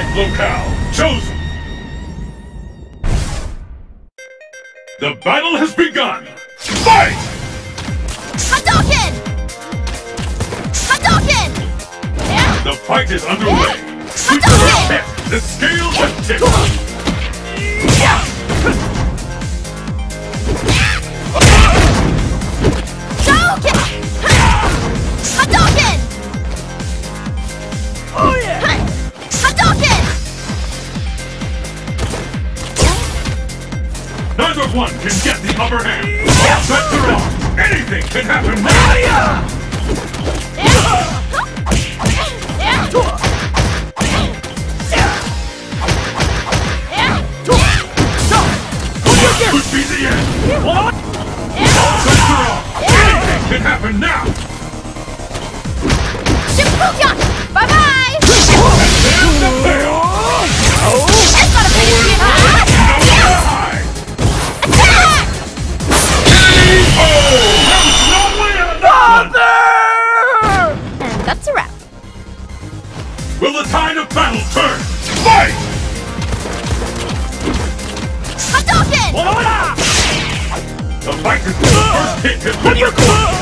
Fight locale chosen. The battle has begun. Fight! Hadouken! Hadouken! Yeah. The fight is underway. Hadouken! The scales have tipped. One can get the upper hand. All off. Anything can happen now. Could be the end. Off. Anything can happen now. Shoryuken! Battle turn? Fight! Hadouken! The fight is the first hit has been recorded.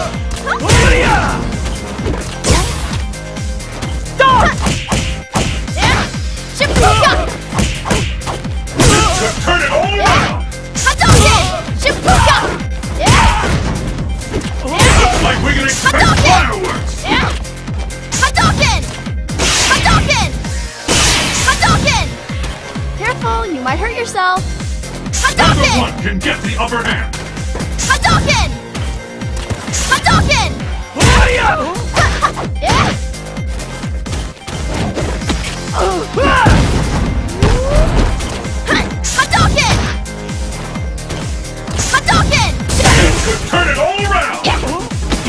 Shoryuken! To turn it all around. Hadouken! Shoryuken! Looks like we can expect fireworks. yourself! Hadouken! One can get the upper hand! Hadouken! Hadouken! Hadouken! Hadouken! Turn it all around! Yeah.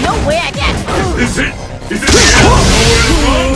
No way I can! Is it? Is it?